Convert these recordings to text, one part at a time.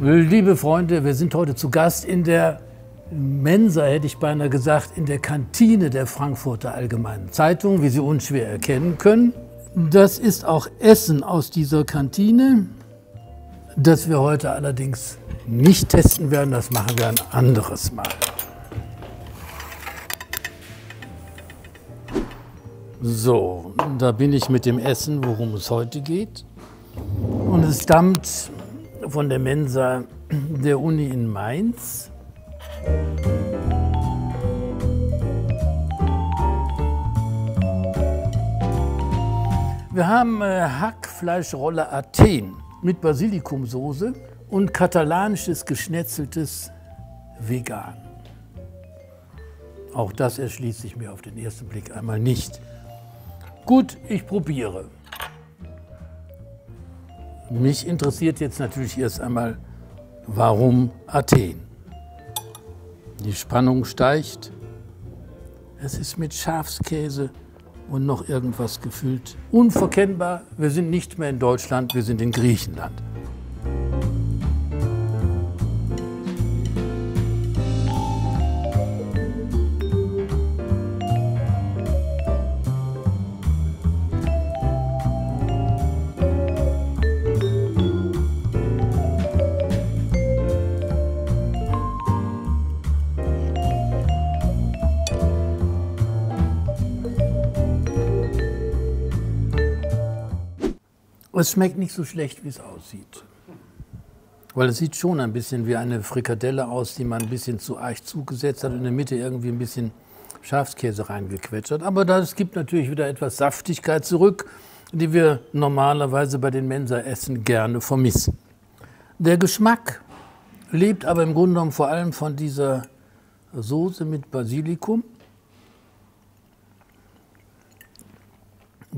Liebe Freunde, wir sind heute zu Gast in der Mensa, hätte ich beinahe gesagt, in der Kantine der Frankfurter Allgemeinen Zeitung, wie Sie unschwer erkennen können. Das ist auch Essen aus dieser Kantine, das wir heute allerdings nicht testen werden, das machen wir ein anderes Mal. So, da bin ich mit dem Essen, worum es heute geht. Und es stammt von der Mensa der Uni in Mainz. Wir haben äh, Hackfleischrolle Athen mit Basilikumsoße und katalanisches geschnetzeltes Vegan. Auch das erschließt sich mir auf den ersten Blick einmal nicht. Gut, ich probiere. Mich interessiert jetzt natürlich erst einmal, warum Athen? Die Spannung steigt. Es ist mit Schafskäse und noch irgendwas gefüllt. Unverkennbar, wir sind nicht mehr in Deutschland, wir sind in Griechenland. Es schmeckt nicht so schlecht, wie es aussieht. Weil es sieht schon ein bisschen wie eine Frikadelle aus, die man ein bisschen zu arg zugesetzt hat und in der Mitte irgendwie ein bisschen Schafskäse reingequetscht hat. Aber es gibt natürlich wieder etwas Saftigkeit zurück, die wir normalerweise bei den Mensa-Essen gerne vermissen. Der Geschmack lebt aber im Grunde genommen vor allem von dieser Soße mit Basilikum.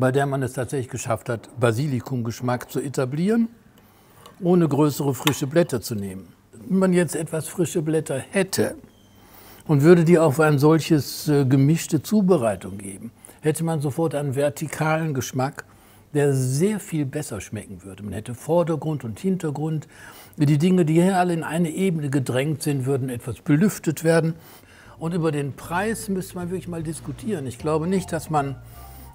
Bei der man es tatsächlich geschafft hat, Basilikumgeschmack zu etablieren, ohne größere frische Blätter zu nehmen. Wenn man jetzt etwas frische Blätter hätte und würde die auf ein solches äh, gemischte Zubereitung geben, hätte man sofort einen vertikalen Geschmack, der sehr viel besser schmecken würde. Man hätte Vordergrund und Hintergrund. Die Dinge, die hier alle in eine Ebene gedrängt sind, würden etwas belüftet werden. Und über den Preis müsste man wirklich mal diskutieren. Ich glaube nicht, dass man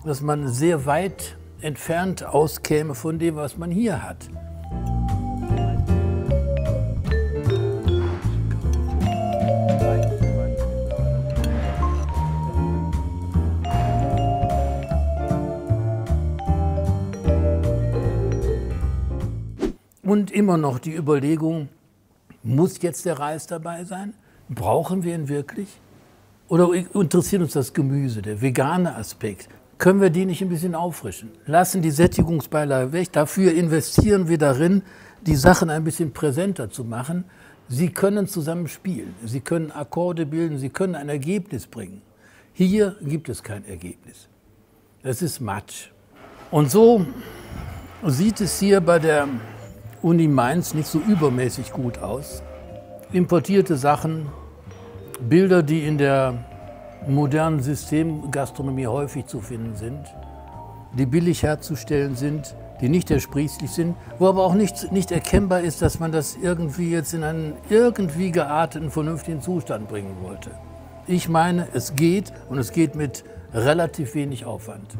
dass man sehr weit entfernt auskäme von dem, was man hier hat. Und immer noch die Überlegung, muss jetzt der Reis dabei sein? Brauchen wir ihn wirklich? Oder interessiert uns das Gemüse, der vegane Aspekt? Können wir die nicht ein bisschen auffrischen? Lassen die Sättigungsbeilage weg. Dafür investieren wir darin, die Sachen ein bisschen präsenter zu machen. Sie können zusammen spielen. Sie können Akkorde bilden. Sie können ein Ergebnis bringen. Hier gibt es kein Ergebnis. Es ist Matsch. Und so sieht es hier bei der Uni Mainz nicht so übermäßig gut aus. Importierte Sachen, Bilder, die in der modernen Systemgastronomie häufig zu finden sind, die billig herzustellen sind, die nicht ersprießlich sind, wo aber auch nicht, nicht erkennbar ist, dass man das irgendwie jetzt in einen irgendwie gearteten, vernünftigen Zustand bringen wollte. Ich meine, es geht und es geht mit relativ wenig Aufwand.